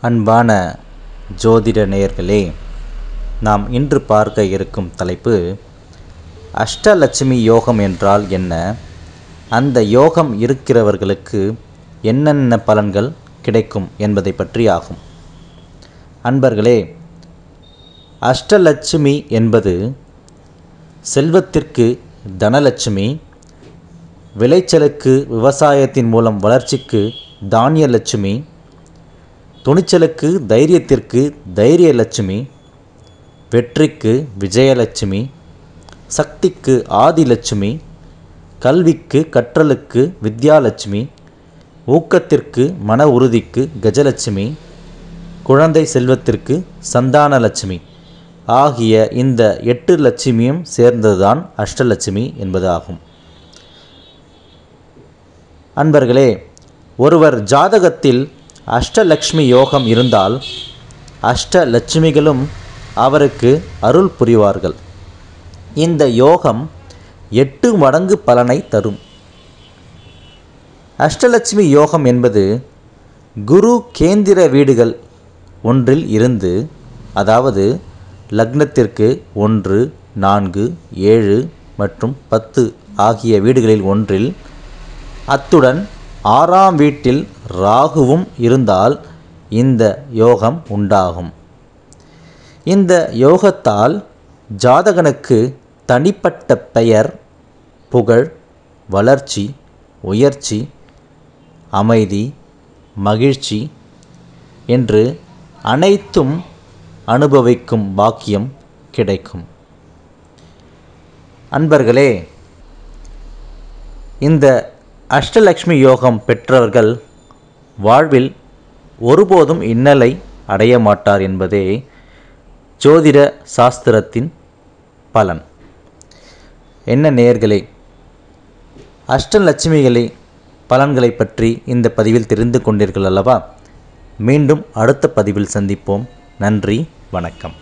அன்பான ஜோதிட நேயர்களே நாம் இன்று பார்க்க இருக்கும் தலைப்பு அஷ்டலட்சுமி யோகம் என்றால் என்ன? அந்த யோகம் இருக்கிறவர்களுக்கு என்னென்ன பலன்கள் கிடைக்கும் என்பதை பற்றி ஆகும். அன்பர்களே அஷ்டலட்சுமி என்பது செல்வத்திற்கு தனலட்சுமி விளைச்சலுக்கு விவசாயத்தின் மூலம் வளர்ச்சிக்கு தானியலட்சுமி துணிச்சலுக்கு தைரியத்திற்கு தைரியலட்சுமி வெற்றிக்கு விஜயலட்சுமி சக்திக்கு ஆதிலட்சுமி கல்விக்கு கற்றலுக்கு வித்யாலட்சுமி ஊக்கத்திற்கு மன உறுதிக்கு கஜலட்சுமி குழந்தை செல்வத்திற்கு சந்தானலட்சுமி ஆகிய இந்த எட்டு லட்சுமியும் சேர்ந்ததுதான் அஷ்டலட்சுமி என்பதாகும். அன்பர்களே ஒருவர் ஜாதகத்தில் அஷ்டலக்ஷ்மி யோகம் இருந்தால் அஷ்டலட்சுமிகளும் அவருக்கு அருள் புரிவார்கள். இந்த யோகம் எட்டு மடங்கு பலனை தரும். அஷ்டலட்சுமி யோகம் என்பது குரு கேந்திர வீடுகள் ஒன்றில் இருந்து அதாவது லக்னத்திற்கு ஒன்று நான்கு ஏழு மற்றும் பத்து ஆகிய வீடுகளில் ஒன்றில் அத்துடன் ஆறாம் வீட்டில் ராகுவும் இருந்தால் இந்த யோகம் உண்டாகும். இந்த யோகத்தால் ஜாதகனுக்கு தனிப்பட்ட பெயர் புகழ் வளர்ச்சி உயர்ச்சி அமைதி மகிழ்ச்சி என்று அனைத்தும் அனுபவிக்கும் பாக்கியம் கிடைக்கும். அன்பர்களே இந்த அஷ்டலக்ஷ்மி யோகம் பெற்றவர்கள் வாழ்வில் ஒருபோதும் இன்னலை அடைய மாட்டார் என்பதே ஜோதிட சாஸ்திரத்தின் பலன். என்ன நேர்களே அஷ்டலட்சுமிகளை பலன்களை பற்றி இந்த பதிவில் தெரிந்து கொண்டீர்கள் அல்லவா? மீண்டும் அடுத்த பதிவில் சந்திப்போம். நன்றி வணக்கம்.